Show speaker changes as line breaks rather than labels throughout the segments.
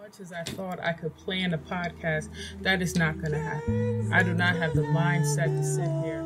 much as I thought I could plan a podcast, that is not going to happen. I do not have the mindset to sit here.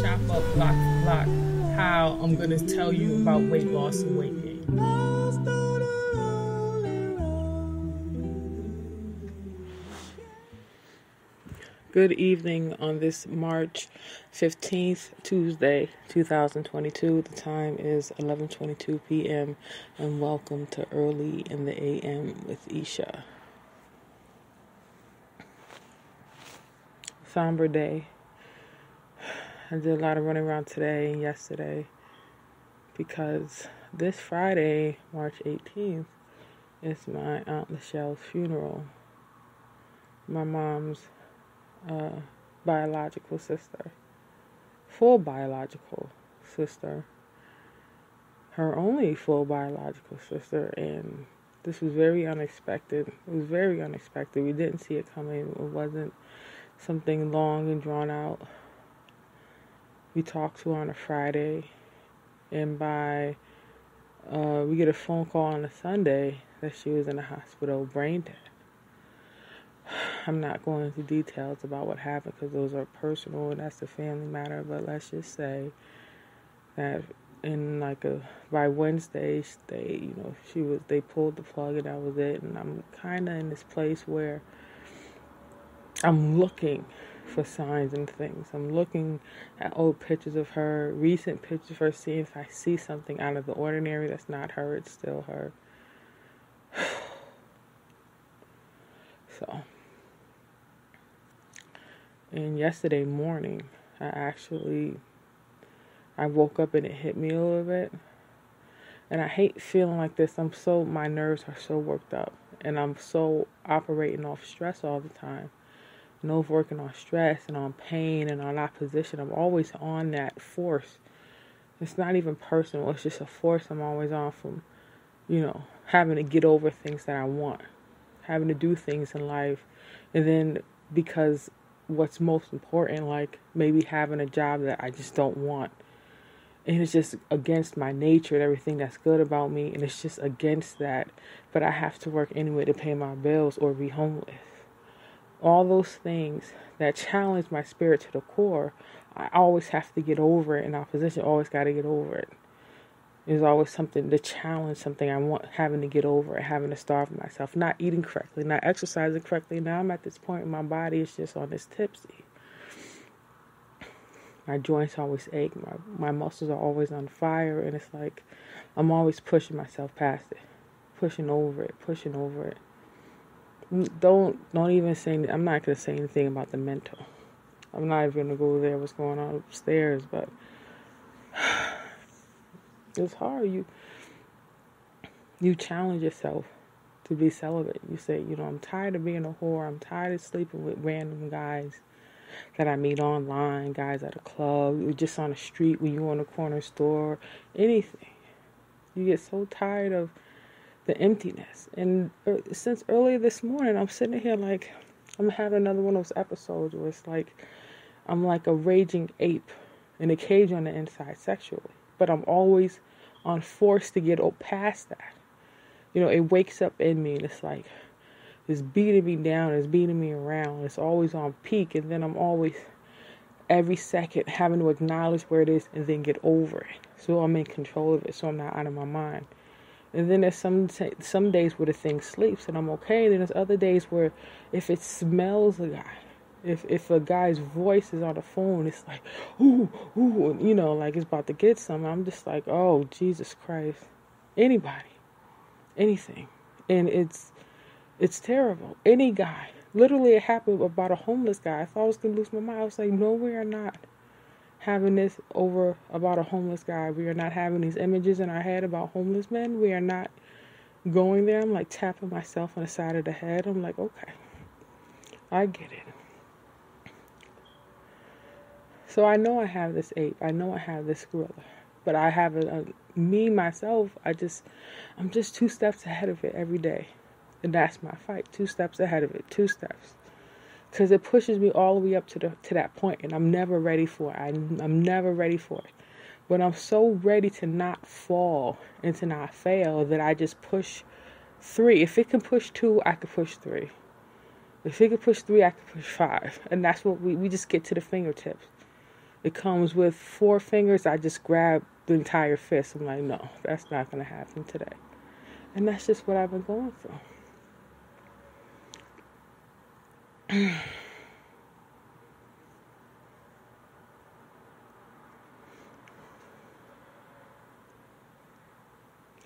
Chop up block block how I'm going to tell you about weight loss and weight gain. Good evening on this March 15th, Tuesday, 2022. The time is 11:22 p.m. and welcome to Early in the AM with Isha. Somber day. I did a lot of running around today and yesterday because this Friday, March 18th, is my Aunt Michelle's funeral. My mom's uh, biological sister, full biological sister, her only full biological sister, and this was very unexpected. It was very unexpected. We didn't see it coming. It wasn't something long and drawn out. We talked to her on a Friday, and by uh, we get a phone call on a Sunday that she was in the hospital, brain dead. I'm not going into details about what happened because those are personal and that's a family matter. But let's just say that in like a by Wednesday, they you know she was they pulled the plug and that was it. And I'm kind of in this place where I'm looking for signs and things. I'm looking at old pictures of her, recent pictures of her, seeing if I see something out of the ordinary that's not her. It's still her. so. And yesterday morning, I actually I woke up and it hit me a little bit. And I hate feeling like this. I'm so my nerves are so worked up and I'm so operating off stress all the time. And working on stress and on pain and on opposition. I'm always on that force. It's not even personal, it's just a force I'm always on from, you know, having to get over things that I want, having to do things in life. And then because what's most important, like maybe having a job that I just don't want. And it's just against my nature and everything that's good about me. And it's just against that. But I have to work anyway to pay my bills or be homeless. All those things that challenge my spirit to the core, I always have to get over it in opposition. Always got to get over it. There's always something to challenge something I want having to get over it, having to starve myself, not eating correctly, not exercising correctly. Now I'm at this point in my body is just on this tipsy. My joints always ache, my my muscles are always on fire, and it's like I'm always pushing myself past it, pushing over it, pushing over it. Mm, don't don't even say I'm not gonna say anything about the mental. I'm not even gonna go there. What's going on upstairs, but it's hard. You you challenge yourself to be celibate. You say, you know, I'm tired of being a whore. I'm tired of sleeping with random guys that I meet online, guys at a club, just on the street when you're on a corner store, anything. You get so tired of the emptiness. And uh, since earlier this morning, I'm sitting here like I'm having another one of those episodes where it's like I'm like a raging ape in a cage on the inside sexually, but I'm always on force to get past that. You know, it wakes up in me and it's like, it's beating me down, it's beating me around, it's always on peak, and then I'm always, every second, having to acknowledge where it is and then get over it. So I'm in control of it, so I'm not out of my mind. And then there's some some days where the thing sleeps and I'm okay. Then there's other days where if it smells a guy, if if a guy's voice is on the phone, it's like, ooh, ooh, you know, like it's about to get some. I'm just like, oh, Jesus Christ. Anybody. Anything. And it's it's terrible. Any guy. Literally it happened about a homeless guy. I thought I was gonna lose my mind. I was like, no, we are not having this over about a homeless guy. We are not having these images in our head about homeless men. We are not going there. I'm like tapping myself on the side of the head. I'm like, okay. I get it. So I know I have this ape. I know I have this gorilla. But I have a, a me myself. I just I'm just two steps ahead of it every day. And that's my fight. Two steps ahead of it. Two steps. because it pushes me all the way up to the to that point and i'm never ready for it I, i'm never ready for it but i'm so ready to not fall and to not fail that i just push three if it can push two i can push three if it can push three i can push five and that's what we, we just get to the fingertips it comes with four fingers i just grab the entire fist i'm like no that's not going to happen today and that's just what i've been going through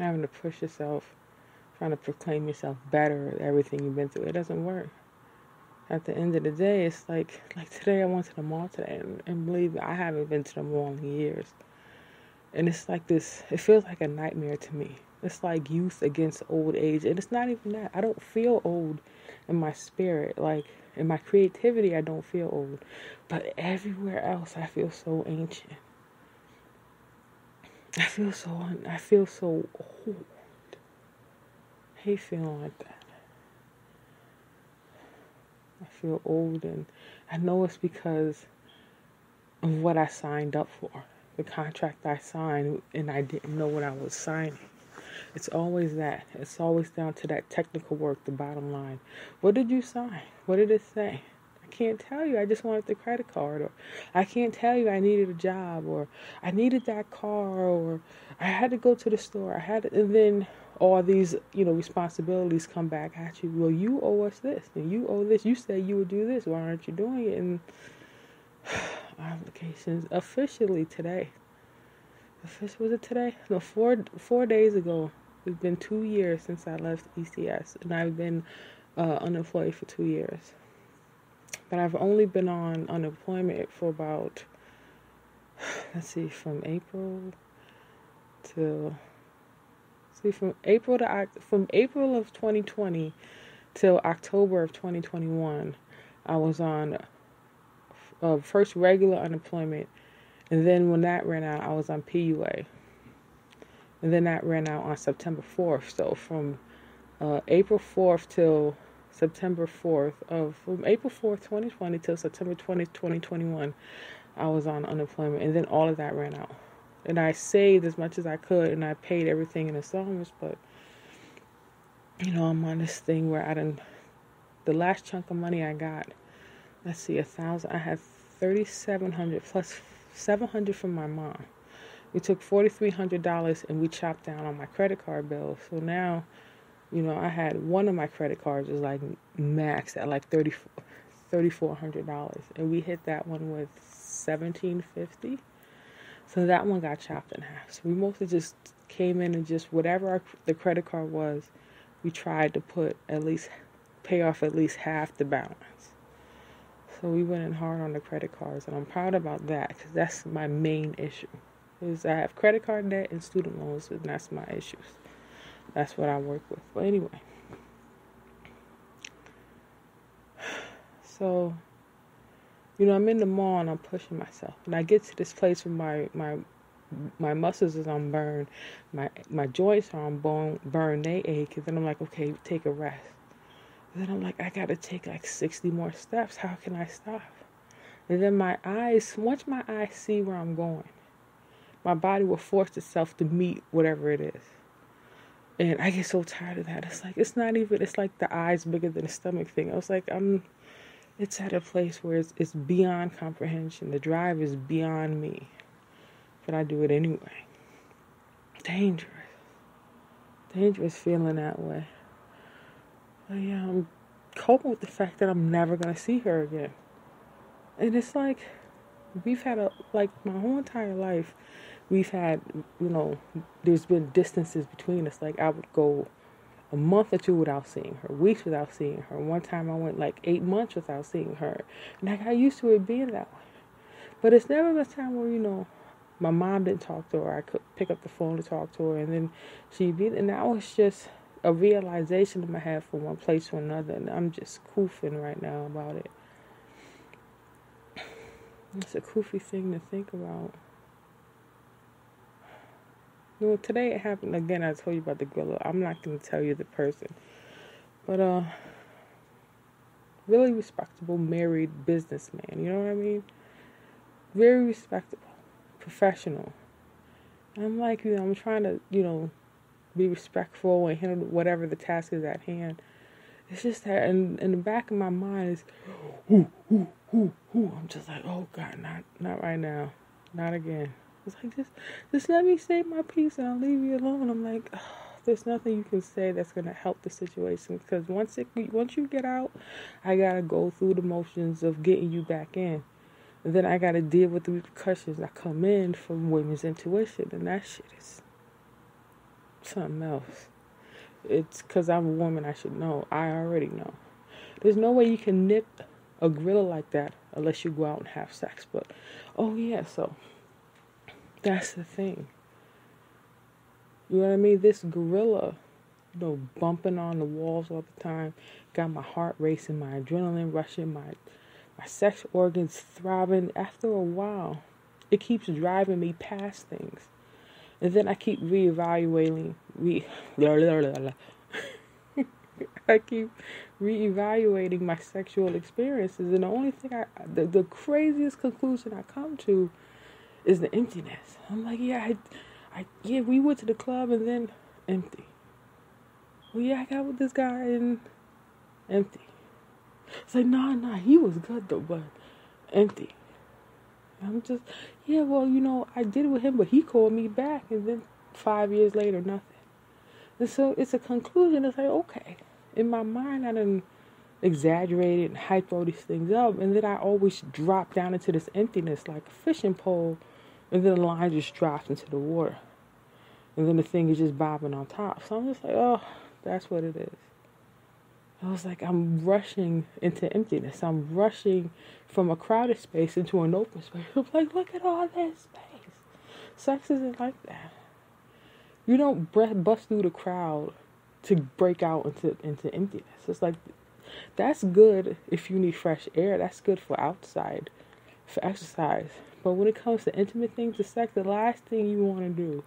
having to push yourself, trying to proclaim yourself better everything you've been through. It doesn't work. At the end of the day, it's like like today I went to the mall today, and, and believe me, I haven't been to the mall in years. And it's like this. It feels like a nightmare to me. It's like youth against old age, and it's not even that. I don't feel old in my spirit. Like in my creativity, I don't feel old, but everywhere else, I feel so ancient. I feel so I feel so old. I hate feeling like that. I feel old and I know it's because of what I signed up for. The contract I signed and I didn't know what I was signing. It's always that. It's always down to that technical work, the bottom line. What did you sign? What did it say? I can't tell you I just wanted the credit card or I can't tell you I needed a job or I needed that car or I had to go to the store. I had to, and then all these, you know, responsibilities come back at you. Well, you owe us this and you owe this. You said you would do this. Why aren't you doing it? And applications officially today. Official was it today? No, four four days ago. It's been two years since I left ECS, and I've been uh, unemployed for two years. But I've only been on unemployment for about, let's see, from April to, from April to, from April of 2020 till October of 2021, I was on uh, first regular unemployment. And then when that ran out, I was on PUA. And then that ran out on September 4th. So from uh, April 4th till September 4th of from April 4th, 2020 till September 20th, 2021, I was on unemployment and then all of that ran out. And I saved as much as I could and I paid everything in installments, but you know, I'm on this thing where I didn't the last chunk of money I got, let's see, a thousand I had thirty seven hundred plus seven hundred from my mom. We took forty three hundred dollars and we chopped down on my credit card bill. So now you know, I had one of my credit cards was like maxed at like thirty thirty four hundred dollars, and we hit that one with seventeen fifty. So that one got chopped in half. So we mostly just came in and just whatever our, the credit card was, we tried to put at least pay off at least half the balance. So we went in hard on the credit cards, and I'm proud about that because that's my main issue. Is I have credit card debt and student loans, and that's my issues. That's what I work with. But anyway. So, you know, I'm in the mall and I'm pushing myself. And I get to this place where my my my muscles is on burn, my my joints are on bone burn, they ache, and then I'm like, okay, take a rest. And then I'm like, I gotta take like 60 more steps. How can I stop? And then my eyes, once my eyes see where I'm going, my body will force itself to meet whatever it is. And I get so tired of that. It's like it's not even. It's like the eyes bigger than the stomach thing. I was like, I'm. It's at a place where it's, it's beyond comprehension. The drive is beyond me, but I do it anyway. Dangerous. Dangerous feeling that way. But yeah, I'm coping with the fact that I'm never gonna see her again. And it's like we've had a like my whole entire life we've had, you know, there's been distances between us. Like I would go a month or two without seeing her, weeks without seeing her. One time I went like eight months without seeing her, and I got used to it being that way. But it's never a time where you know, my mom didn't talk to her. I could pick up the phone to talk to her, and then she'd be. And that was just a realization in my head from one place to another, and I'm just koofing right now about it. It's a koofy thing to think about. No, today it happened again. I told you about the gorilla. I'm not going to tell you the person. But, uh, really respectable married businessman. You know what I mean? Very respectable, professional. I'm like, you know, I'm trying to, you know, be respectful and handle whatever the task is at hand. It's just that in, in the back of my mind is, ooh, ooh, ooh, ooh. I'm just like, oh God, not not right now, not again. It's like just just let me say my piece and I'll leave you alone. I'm like, oh, there's nothing you can say that's gonna help the situation because once it once you get out, I gotta go through the motions of getting you back in. And then I gotta deal with the repercussions that come in from women's intuition, and that shit is something else. It's because I'm a woman, I should know. I already know. There's no way you can nip a gorilla like that unless you go out and have sex. But, oh, yeah, so that's the thing. You know what I mean? This gorilla, you know, bumping on the walls all the time, got my heart racing, my adrenaline rushing, my my sex organs throbbing. After a while, it keeps driving me past things. And then I keep reevaluating, re, I keep reevaluating my sexual experiences, and the only thing I, the, the craziest conclusion I come to, is the emptiness. I'm like, yeah, I, I, yeah, we went to the club and then empty. Well, yeah, I got with this guy and empty. It's like, nah, nah, he was good though, but empty. I'm just, yeah, well, you know, I did it with him, but he called me back, and then five years later, nothing. And so it's a conclusion. It's like, okay, in my mind, I didn't exaggerate and hype all these things up, and then I always drop down into this emptiness like a fishing pole, and then the line just drops into the water, and then the thing is just bobbing on top. So I'm just like, oh, that's what it is. I was like, I'm rushing into emptiness. I'm rushing from a crowded space into an open space. I'm like, look at all this space. Sex isn't like that. You don't bust through the crowd to break out into into emptiness. It's like that's good if you need fresh air. That's good for outside, for exercise. But when it comes to intimate things, the sex, the last thing you want to do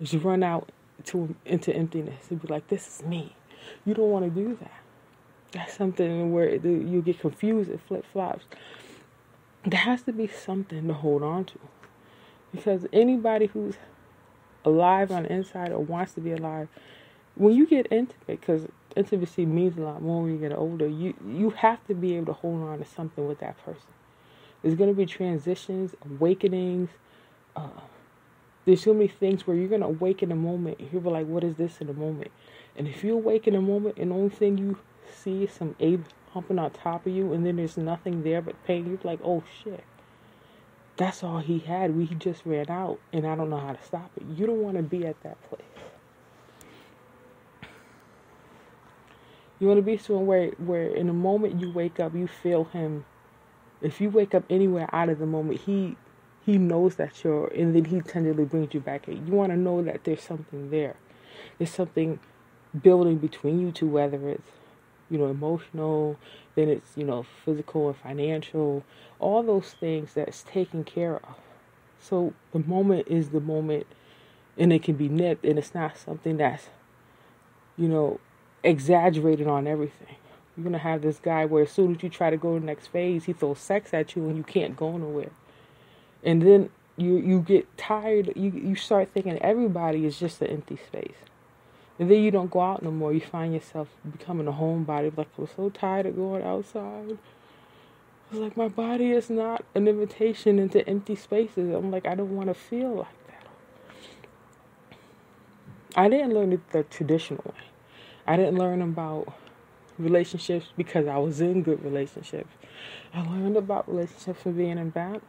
is run out to into emptiness and be like, "This is me." You don't want to do that. That's something where you get confused and flip flops. There has to be something to hold on to. Because anybody who's alive on the inside or wants to be alive, when you get intimate, because intimacy means a lot more when you get older, you, you have to be able to hold on to something with that person. There's going to be transitions, awakenings. Uh, there's going to be things where you're going to awaken a moment. You'll be like, what is this in a moment? And if you awaken a moment and the only thing you see is some ape humping on top of you and then there's nothing there but pain, you're like, oh shit. That's all he had. We just ran out and I don't know how to stop it. You don't want to be at that place. You want to be somewhere where, where in the moment you wake up, you feel him. If you wake up anywhere out of the moment, he he knows that you're, and then he tenderly brings you back in. You want to know that there's something there. There's something building between you two, whether it's you know, emotional, then it's, you know, physical and financial, all those things that's taken care of. So the moment is the moment and it can be nipped and it's not something that's, you know, exaggerated on everything. You're gonna have this guy where as soon as you try to go to the next phase, he throws sex at you and you can't go nowhere. And then you you get tired. You you start thinking everybody is just an empty space. And then you don't go out no more. You find yourself becoming a homebody. Like, I'm so tired of going outside. It's like my body is not an invitation into empty spaces. I'm like, I don't want to feel like that. I didn't learn it the traditional way. I didn't learn about relationships because I was in good relationships. I learned about relationships from being in bad ones.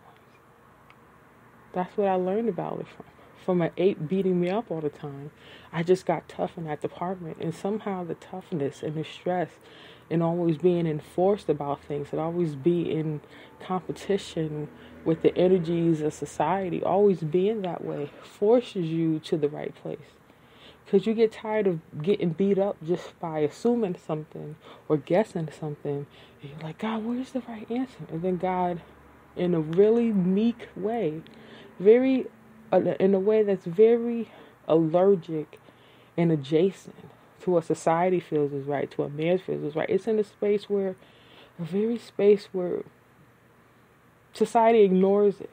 That's what I learned about it from from an eight beating me up all the time. I just got tough in that department. And somehow the toughness and the stress and always being enforced about things and always be in competition with the energies of society, always being that way, forces you to the right place. Because you get tired of getting beat up just by assuming something or guessing something. And you're like, God, where's the right answer? And then God, in a really meek way, very in a way that's very allergic and adjacent to what society feels is right, to what man feels is right. It's in a space where a very space where society ignores it.